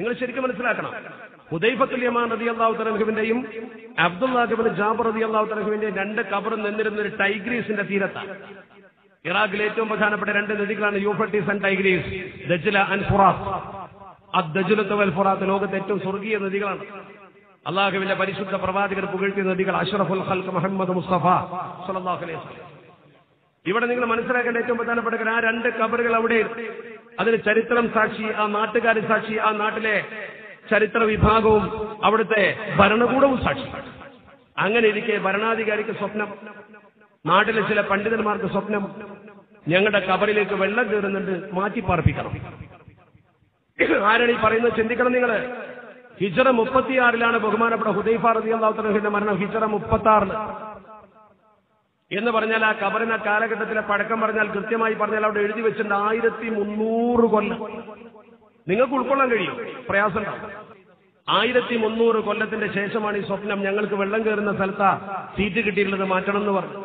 നിങ്ങൾ ശരിക്കും മനസ്സിലാക്കണം. ഹുദൈഫത്തുൽ യമാൻ റതി അള്ളാഹു തലഹുവിന്റെയും അബ്ദുല്ലാഹിബിൻ ജാബർ റതി അള്ളാഹു തലഹുവിന്റെയും രണ്ട് കബറും നിന്നിരുന്ന ഒരു ടൈഗ്രീസിന്റെ തീരത്താണ് ഇറാഖിലെ ഏറ്റവും പ്രധാനപ്പെട്ട രണ്ട് നദികളാണ് Euphrates and Tigris Dijla and Furat വൽ ഫുറാത്ത് ലോകത്തെ ഏറ്റവും സ്വർഗീയ നദികളാണ്. അള്ളാഹുവിന്റെ പരിശുദ്ധ പ്രവാചകർ പുകഴ്ത്തിയ നദികൾ അഷ്റഫുൽ ഖൽക്ക് മുഹമ്മദ് മുസ്തഫ സല്ലല്ലാഹു അലൈഹി ഇവിടെ നിങ്ങൾ മനസ്സിലാക്കേണ്ട ഏറ്റവും പ്രധാനപ്പെട്ട ആ രണ്ട് കബറുകൾ അവിടെ അതിന് ചരിത്രം സാക്ഷി ആ നാട്ടുകാർ സാക്ഷി ആ നാട്ടിലെ ചരിത്ര വിഭാഗവും അവിടുത്തെ ഭരണകൂടവും സാക്ഷി. അങ്ങനെ ഇരിക്കെ ഭരണാധികാരിക്ക് സ്വപ്നം. നാട്ടിലെ ചില പണ്ഡിതന്മാർക്ക് സ്വപ്നം. ഞങ്ങളുടെ കബറിലേക്ക് വെള്ളം കയറുന്നുണ്ട് മാറ്റി പാർപ്പിക്കണം. ആരാണ് ഈ പറയുന്നത്? ചിന്തിക്കണം നിങ്ങൾ ഹിജറ മുപ്പത്തിയാറിലാണ് ബഹുമാനപ്പെട്ട ഹുദൈഫ റതി മരണം. ഹിജറ മുപ്പത്തി ആറിൽ എന്ന് പറഞ്ഞാൽ ആ കബറിന് കാലഘട്ടത്തിലെ പഴക്കം പറഞ്ഞാൽ കൃത്യമായി പറഞ്ഞാൽ അവിടെ എഴുതി വെച്ചിട്ടുണ്ട് ആയിരത്തി മുന്നൂറ് കൊല്ലം. നിങ്ങൾക്ക് ഉൾക്കൊള്ളാൻ കഴിയും. പ്രയാസം ആയിരത്തി മുന്നൂറ് കൊല്ലത്തിന്റെ ശേഷമാണ് ഈ സ്വപ്നം. ഞങ്ങൾക്ക് വെള്ളം കയറുന്ന സ്ഥലത്താ സീറ്റ് കിട്ടിയിട്ടുള്ളത് മാറ്റണം എന്ന് പറഞ്ഞു.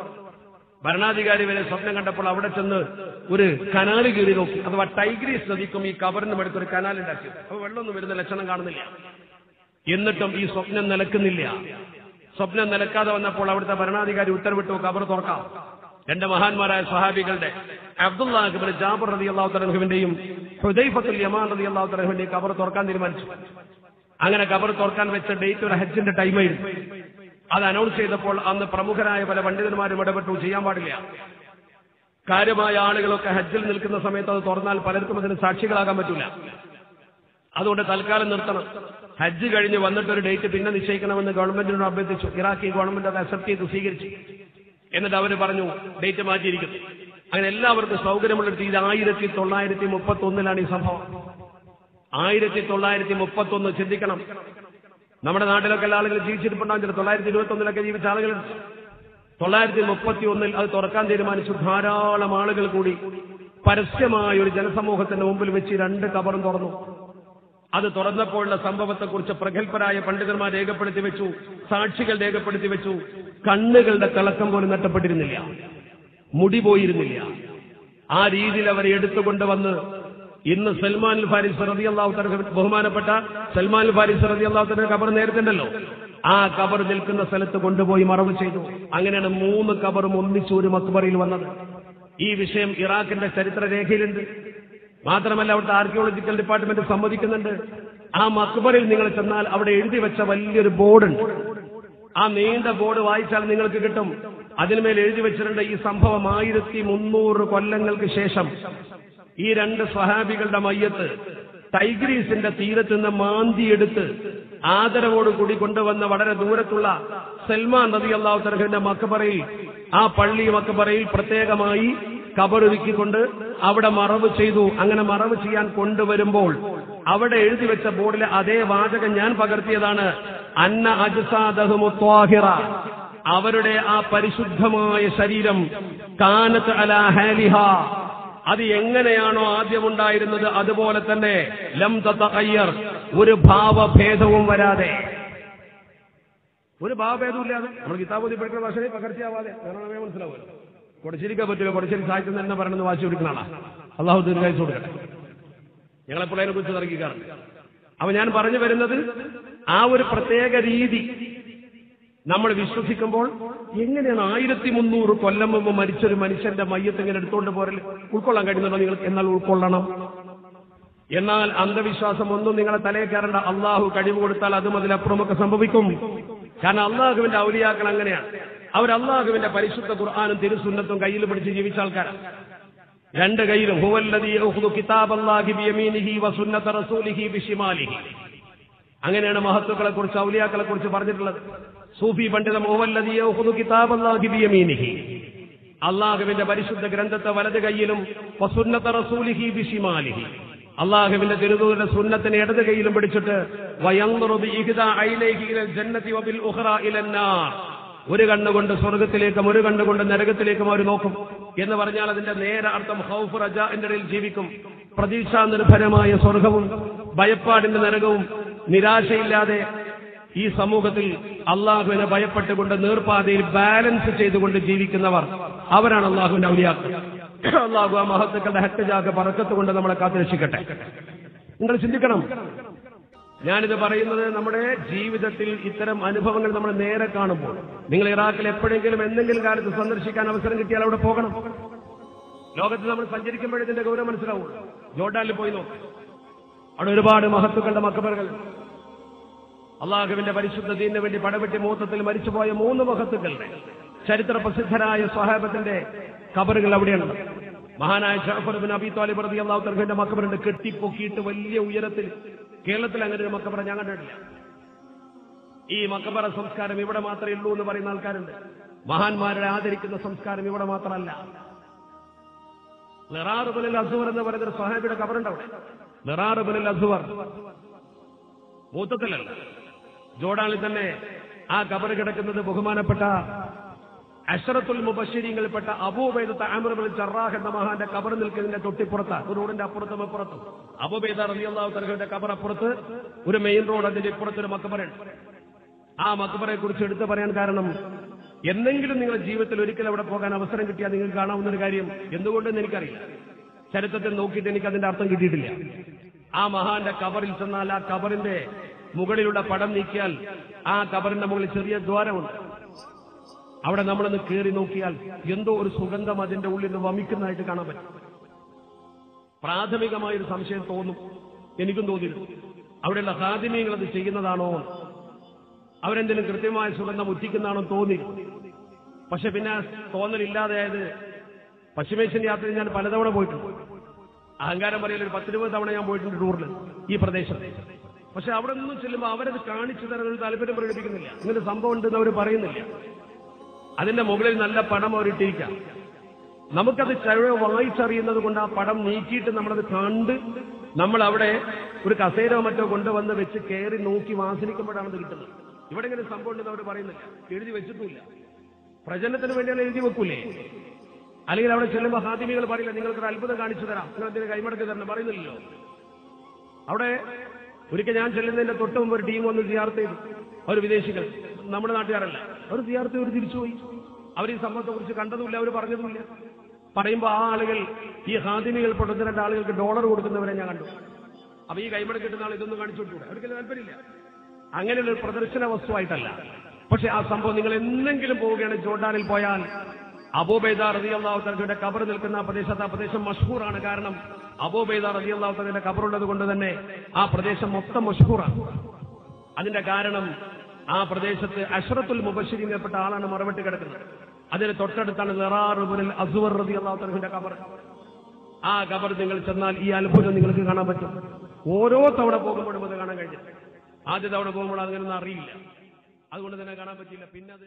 ഭരണാധികാരി വരെ സ്വപ്നം കണ്ടപ്പോൾ അവിടെ ചെന്ന് ഒരു കനാല് കീറി നോക്കി. അഥവാ ടൈഗ്രീസ് നദിക്കും ഈ കബറിനും അടുത്ത് ഒരു കനാൽ ഉണ്ടാക്കി. അപ്പൊ വെള്ളമൊന്നും വരുന്ന ലക്ഷണം കാണുന്നില്ല. എന്നിട്ടും ഈ സ്വപ്നം നിലക്കുന്നില്ല. സ്വപ്നം നിലക്കാതെ വന്നപ്പോൾ അവിടുത്തെ ഭരണാധികാരി ഉത്തരവിട്ടു കബർ തുറക്കാം. രണ്ട് മഹാന്മാരായ സ്വഹാബികളുടെ അബ്ദുല്ലാഹിബിൻ ജാബർ റതി അള്ളാഹു തലഹുവിന്റെയും ഹുദൈഫത്തുൽ യമാൻ റതി അള്ളാഹു തലഹുവിന്റെയും കബർ തുറക്കാൻ തീരുമാനിച്ചു. അങ്ങനെ കബർ തുറക്കാൻ വെച്ച ഡേറ്റ് ഒരു ഹജ്ജിന്റെ ടൈമായിരുന്നു അത് അനൗൺസ് ചെയ്തപ്പോൾ അന്ന് പ്രമുഖരായ പല പണ്ഡിതന്മാരും ഇടപെട്ടു ചെയ്യാൻ പാടില്ല. കാര്യമായ ആളുകളൊക്കെ ഹജ്ജിൽ നിൽക്കുന്ന സമയത്ത് അത് തുറന്നാൽ പലർക്കും അതിന് സാക്ഷികളാകാൻ പറ്റില്ല അതുകൊണ്ട് തൽക്കാലം നിർത്തണം. ഹജ്ജ് കഴിഞ്ഞ് വന്നിട്ടൊരു ഡേറ്റ് പിന്നെ നിശ്ചയിക്കണമെന്ന് ഗവൺമെന്റിനോട് അഭ്യർത്ഥിച്ചു. ഇറാഖി ഗവൺമെന്റ് അത് അക്സെപ്റ്റ് ചെയ്ത് സ്വീകരിച്ചു. എന്നിട്ട് അവർ പറഞ്ഞു ഡേറ്റ് മാറ്റിയിരിക്കുന്നു. അങ്ങനെ എല്ലാവർക്കും സൗകര്യമുള്ള ഇത് ആയിരത്തി തൊള്ളായിരത്തി മുപ്പത്തി ഒന്നിലാണ് ഈ സംഭവം. ആയിരത്തി തൊള്ളായിരത്തി മുപ്പത്തി ഒന്ന് ചിന്തിക്കണം. നമ്മുടെ നാട്ടിലൊക്കെ എല്ലാ ആളുകൾ ജീവിച്ചിരിപ്പുണ്ടാകും ചില തൊള്ളായിരത്തി ഇരുപത്തി ഒന്നിലൊക്കെ ജീവിച്ച ആളുകളുണ്ട് തൊള്ളായിരത്തി മുപ്പത്തി ഒന്നിൽ അത് തുറക്കാൻ തീരുമാനിച്ചു. ധാരാളം ആളുകൾ കൂടി പരസ്യമായ ഒരു ജനസമൂഹത്തിന്റെ മുമ്പിൽ വെച്ച് രണ്ട് കബറും തുറന്നു. അത് തുറന്നപ്പോഴുള്ള സംഭവത്തെക്കുറിച്ച് പ്രഗത്ഭരായ പണ്ഡിതന്മാർ രേഖപ്പെടുത്തി വെച്ചു സാക്ഷികൾ രേഖപ്പെടുത്തി വെച്ചു. കണ്ണുകളുടെ തിളക്കം പോലും നഷ്ടപ്പെട്ടിരുന്നില്ല. മുടി പോയിരുന്നില്ല. ആ രീതിയിൽ അവരെ എടുത്തുകൊണ്ടുവന്ന് ഇന്ന് സൽമാൻ ഫാരിസ് റതി അള്ളാഹു ബഹുമാനപ്പെട്ട സൽമാൻ ഫാരിസ് റതി അള്ളാഹു കബർ നേരത്തെ ഉണ്ടല്ലോ ആ കബർ നിൽക്കുന്ന സ്ഥലത്ത് കൊണ്ടുപോയി മറവ് ചെയ്തു. അങ്ങനെയാണ് മൂന്ന് കബറും ഒന്നിച്ചു ഒരു മക്ബറയിൽ വന്നത്. ഈ വിഷയം ഇറാഖിന്റെ ചരിത്ര രേഖയിലുണ്ട് മാത്രമല്ല അവിടുത്തെ ആർക്കിയോളജിക്കൽ ഡിപ്പാർട്ട്മെന്റ് സമ്മതിക്കുന്നുണ്ട്. ആ മക്ബറിൽ നിങ്ങൾ ചെന്നാൽ അവിടെ എഴുതി വെച്ച വലിയൊരു ബോർഡുണ്ട്. ആ നീണ്ട ബോർഡ് വായിച്ചാൽ നിങ്ങൾക്ക് കിട്ടും. അതിന്മേൽ എഴുതി വെച്ചിട്ടുണ്ട് ഈ സംഭവം ആയിരത്തി മുന്നൂറ് കൊല്ലങ്ങൾക്ക് ശേഷം ഈ രണ്ട് സ്വഹാബികളുടെ മയ്യത്ത് ടൈഗ്രീസിന്റെ തീരത്ത് നിന്ന് മാന്തിയെടുത്ത് ആദരവോടുകൂടി കൊണ്ടുവന്ന വളരെ ദൂരത്തുള്ള സൽമാൻ നദി അള്ളാഹു തർഹന്റെ മക്കബറയിൽ ആ പള്ളി മക്കബറയിൽ പ്രത്യേകമായി കബറൊരുക്കിക്കൊണ്ട് അവിടെ മറവ് ചെയ്തു. അങ്ങനെ മറവ് ചെയ്യാൻ കൊണ്ടുവരുമ്പോൾ അവിടെ എഴുതി വെച്ച ബോർഡിലെ അതേ വാചകം ഞാൻ പകർത്തിയതാണ്. അന്ന അജസാദഹുമുത്വാഹിറ അവരുടെ ആ പരിശുദ്ധമായ ശരീരം കാനത്ത് അലാ ഹാലിഹ. അത് എങ്ങനെയാണോ ആദ്യമുണ്ടായിരുന്നത് അതുപോലെ തന്നെ ലം തയ്യർ ഒരു ഭാവഭേദവും വരാതെ. ഒരു ഭാവഭേദവും ഇല്ലാതെ നമ്മൾ കിതാബോധി പഠിക്കുന്ന ഭാഷയിൽ പകർച്ചയാവാതെ വേണമെന്നേ മനസ്സിലാവുമല്ലോ കൊടശ്ശേരിക്കാൻ പറ്റില്ല കൊടശ്ശേരി സാഹിത്യം തന്നെ പറയണമെന്ന് വാശി കൊടുക്കുന്നതാണ് അള്ളാഹു ദീർഘായുസ് കൊടുക്കട്ടെ. ഞങ്ങളെപ്പോൾ അതിനെ കുറിച്ച് തർക്കിക്കാറുണ്ട് അപ്പൊ ഞാൻ പറഞ്ഞു വരുന്നത് ആ ഒരു പ്രത്യേക രീതി നമ്മൾ വിശ്വസിക്കുമ്പോൾ എങ്ങനെയാണ് ആയിരത്തി മുന്നൂറ് കൊല്ലം മുമ്പ് മരിച്ചൊരു മനുഷ്യന്റെ മയ്യത്ത് ഇങ്ങനെ എടുത്തുകൊണ്ട് പോരൽ ഉൾക്കൊള്ളാൻ കഴിയുന്നുണ്ടോ നിങ്ങൾ? എന്നാൽ ഉൾക്കൊള്ളണം. എന്നാൽ അന്ധവിശ്വാസം ഒന്നും നിങ്ങളെ തലയിൽ കയറേണ്ട. അള്ളാഹു കഴിവ് കൊടുത്താൽ അതും അതിലപ്പുറമൊക്കെ സംഭവിക്കും. കാരണം അള്ളാഹുവിന്റെ ഔലിയാക്കൾ അങ്ങനെയാണ്. അവർ അള്ളാഹുവിന്റെ പരിശുദ്ധ ഖുർആാനും തിരുസുന്നത്തും കയ്യിൽ പിടിച്ച് ജീവിച്ച ആൾക്കാരാണ്. രണ്ട് കയ്യിലും അങ്ങനെയാണ് മഹത്വക്കളെ കുറിച്ച് ഔലിയാക്കളെ കുറിച്ച് പറഞ്ഞിട്ടുള്ളത്. സൂഫി പണ്ഡിതം അള്ളാഹുവിന്റെ പരിശുദ്ധ ഗ്രന്ഥത്തെ വലത് ബിശിമാലിഹി അള്ളാഹുവിന്റെ തിരുതൂരിന്റെ സുന്നത്തിന് ഇടത് കൈയിലും പിടിച്ചിട്ട് ഒരു കണ്ണുകൊണ്ട് സ്വർഗത്തിലേക്കും ഒരു കണ്ണുകൊണ്ട് നരകത്തിലേക്കും അവർ നോക്കും എന്ന് പറഞ്ഞാൽ അതിന്റെ നേരെ അർത്ഥം ഹൗഫ് റജാന്റെ ഇടയിൽ ജീവിക്കും. പ്രതീക്ഷാ നിർഭരമായ സ്വർഗവും ഭയപ്പാടിന്റെ നരകവും നിരാശയില്ലാതെ ഈ സമൂഹത്തിൽ അള്ളാഹുവിനെ ഭയപ്പെട്ടുകൊണ്ട് നേർപ്പാതയിൽ ബാലൻസ് ചെയ്തുകൊണ്ട് ജീവിക്കുന്നവർ അവരാണ് അള്ളാഹുവിന്റെ ഔലിയാക്കൾ. അള്ളാഹു ആ മഹത്തുക്കളുടെ ഹക്കജാക്ക് പറക്കത്തുകൊണ്ട് നമ്മളെ കാത്തുരക്ഷിക്കട്ടെ. നിങ്ങൾ ചിന്തിക്കണം ഞാനിത് പറയുന്നത് നമ്മുടെ ജീവിതത്തിൽ ഇത്തരം അനുഭവങ്ങൾ നമ്മൾ നേരെ കാണുമ്പോൾ നിങ്ങൾ ഇറാഖിൽ എപ്പോഴെങ്കിലും എന്തെങ്കിലും കാലത്ത് സന്ദർശിക്കാൻ അവസരം കിട്ടിയാൽ അവിടെ പോകണം. ലോകത്ത് നമ്മൾ സഞ്ചരിക്കുമ്പോഴേ ഇതിന്റെ ഗൗരവം മനസ്സിലാവും ജോർഡാനിൽ പോയി നോക്ക്. അവിടെ ഒരുപാട് മഹത്തുക്കളുടെ മക്കബറുകൾ. അള്ളാഹുവിന്റെ പരിശുദ്ധ ദീനു വേണ്ടി പടവെട്ടി മൂത്തത്തിൽ മരിച്ചുപോയ മൂന്ന് മഹത്തുക്കളുടെ ചരിത്ര പ്രസിദ്ധരായ സ്വഹാബത്തിന്റെ കബറുകൾ അവിടെയാണ് മഹാനായ ജാഫർ അബി താലിബ് റതി അള്ളാഹു തർഹിന്റെ മക്കബറുണ്ട് കെട്ടിപ്പൊക്കിയിട്ട് വലിയ ഉയരത്തിൽ കേരളത്തിൽ അങ്ങനെ ഒരു മക്കബറ ഞാൻ കണ്ടിട്ടില്ല. ഈ മക്കബറ സംസ്കാരം ഇവിടെ മാത്രമേ ഉള്ളൂ എന്ന് പറയുന്ന ആൾക്കാരുണ്ട്. മഹാന്മാരുടെ ആദരിക്കുന്ന സംസ്കാരം ഇവിടെ മാത്രമല്ല. നിറാറുബുൽ അസുവർ എന്ന് പറയുന്ന ഒരു സ്വഹാബിയുടെ കബറുണ്ട് അവിടെ. നിറാറുബുൽ അസുവർ. മൂത്തത്തിലല്ല. ജോർഡാനിൽ തന്നെ ആ കബറ് കിടക്കുന്നത് ബഹുമാനപ്പെട്ട അഷറത്തുൽ മുബശ്ശേരിങ്ങൾപ്പെട്ട അബൂബൈദ താമറബിൾ ചറാഹ് എന്ന മഹാന്റെ കബർ നിൽക്കുന്നതിന്റെ തൊട്ടിപ്പുറത്ത്. ഒരു റോഡിന്റെ അപ്പുറത്തും അപ്പുറത്തും. അബൂബൈദ റബിയുള്ള കബർ അപ്പുറത്ത് ഒരു മെയിൻ റോഡ് അതിന്റെ ഇപ്പുറത്ത് ഒരു മക്കബറുണ്ട് ആ മക്കബറെ കുറിച്ച് എടുത്തു പറയാൻ കാരണം എന്തെങ്കിലും നിങ്ങളുടെ ജീവിതത്തിൽ ഒരിക്കലും അവിടെ പോകാൻ അവസരം കിട്ടിയാൽ നിങ്ങൾക്ക് കാണാവുന്ന ഒരു കാര്യം എന്തുകൊണ്ടെന്ന് എനിക്കറിയില്ല. ചരിത്രത്തിൽ നോക്കിയിട്ട് എനിക്ക് അതിന്റെ അർത്ഥം കിട്ടിയിട്ടില്ല. ആ മഹാന്റെ കബറിൽ ചെന്നാൽ ആ കബറിന്റെ മുകളിലുള്ള പടം നീക്കിയാൽ ആ കബറിന്റെ മുകളിൽ ചെറിയ ദ്വാരമുണ്ട്. അവിടെ നമ്മളൊന്ന് കയറി നോക്കിയാൽ എന്തോ ഒരു സുഗന്ധം അതിന്റെ ഉള്ളിൽ നിന്ന് വമിക്കുന്നതായിട്ട് കാണാൻ പറ്റും. പ്രാഥമികമായ ഒരു സംശയം തോന്നും. എനിക്കും തോന്നിയിരുന്നു അവിടെയുള്ള ഹാദിമീങ്ങൾ അത് ചെയ്യുന്നതാണോ? അവരെന്തെങ്കിലും കൃത്യമായ സുഗന്ധം ഉറ്റിക്കുന്നതാണോ തോന്നി. പക്ഷെ പിന്നെ തോന്നലില്ലാതെയായത് പശ്ചിമേഷ്യൻ യാത്ര ഞാൻ പലതവണ പോയിട്ടുണ്ട്. അഹങ്കാരം പറയൽ ഒരു പത്തിരുപത് തവണ ഞാൻ പോയിട്ടുണ്ട് ടൂറിൽ ഈ പ്രദേശത്ത്. പക്ഷെ അവിടെ നിന്നും ചെല്ലുമ്പോൾ അവരത് കാണിച്ചു തരാൻ ഒരു താല്പര്യം പ്രകടിപ്പിക്കുന്നില്ല. ഇങ്ങനെ സംഭവം ഉണ്ടെന്ന് അവർ പറയുന്നില്ല. അതിന്റെ മുകളിൽ നല്ല പടം അവരിട്ടിരിക്കാം നമുക്കത് ചഴ വായിച്ചറിയുന്നത് കൊണ്ട് ആ പടം നീക്കിയിട്ട് നമ്മളത് കണ്ട് നമ്മൾ അവിടെ ഒരു കസേരോ മറ്റോ കൊണ്ടുവന്ന് വെച്ച് കയറി നോക്കി വാസനിക്കുമ്പോഴാണ് അത് കിട്ടുന്നത്. ഇവിടെ ഇങ്ങനെ സംഭവം ഉണ്ടെന്ന് അവർ പറയുന്നില്ല. എഴുതി വെച്ചിട്ടില്ല പ്രചരണത്തിന് വേണ്ടിയാണ് എഴുതി വെക്കൂലേ? അല്ലെങ്കിൽ അവിടെ ചെല്ലുമ്പോൾ ഹാദിമികൾ പറയില്ല നിങ്ങൾക്ക് ഒരു അത്ഭുതം കാണിച്ചു തരാം. നിങ്ങൾ എന്തിനു കൈമടക്കി തരണം? പറയുന്നില്ലല്ലോ. അവിടെ ഒരിക്കൽ ഞാൻ ചെല്ലുന്നതിന്റെ തൊട്ട് മുമ്പ് ഒരു ടീം വന്ന് ചെയ്യാർത്ത് അവർ വിദേശികൾ. നമ്മുടെ നാട്ടുകാരല്ല. അവർ സിയാർത്തി അവർ തിരിച്ചുപോയി. അവർ ഈ സംഭവത്തെ കുറിച്ച് കണ്ടതുമില്ല അവർ പറഞ്ഞതുമില്ല. പറയുമ്പോൾ ആ ആളുകൾ ഈ ഹാദിമികൾ പെടുന്ന രണ്ട് ആളുകൾക്ക് ഡോളർ കൊടുക്കുന്നവരെ ഞാൻ കണ്ടു. അപ്പൊ ഈ കൈമട കിട്ടുന്ന ആൾ ഇതൊന്നും കാണിച്ചു കൊടുത്തൂടെ? അവർക്ക് താല്പര്യമില്ല. അങ്ങനെയുള്ള ഒരു പ്രദർശന വസ്തുവായിട്ടല്ല. പക്ഷെ ആ സംഭവം നിങ്ങൾ എന്തെങ്കിലും പോവുകയാണ് ജോർഡാനിൽ പോയാൽ അബൂബൈദ റതി അള്ളാഹുത്തലയുടെ കബർ നിൽക്കുന്ന ആ പ്രദേശത്ത് ആ പ്രദേശം മഷ്ഹൂറാണ്. കാരണം അബൂബൈദ റതി അള്ളാഹുത്തലയുടെ കബറുള്ളത് കൊണ്ട് തന്നെ ആ പ്രദേശം മൊത്തം മഷ്ഹൂറാണ്. അതിന്റെ കാരണം ആ പ്രദേശത്ത് അഷ്റത്തുൽ മുബഷിരിങ്ങപ്പെട്ട ആളാണ് മറവിട്ട് കിടക്കുന്നത്. അതിന് തൊട്ടടുത്താണ് നിറാറുപുരൽ അസുവർ റതി അള്ളാഹുത്തലഹിന്റെ കബർ ആ കബർ നിങ്ങൾ ചെന്നാൽ ഈ അത്ഭുതം നിങ്ങൾക്ക് കാണാൻ പറ്റും. ഓരോ തവണ പോകുമ്പോഴും അത് കാണാൻ കഴിഞ്ഞു ആദ്യ തവണ പോകുമ്പോൾ അതിനൊന്നും അറിയില്ല. അതുകൊണ്ട് തന്നെ കാണാൻ പറ്റില്ല പിന്നെ അത്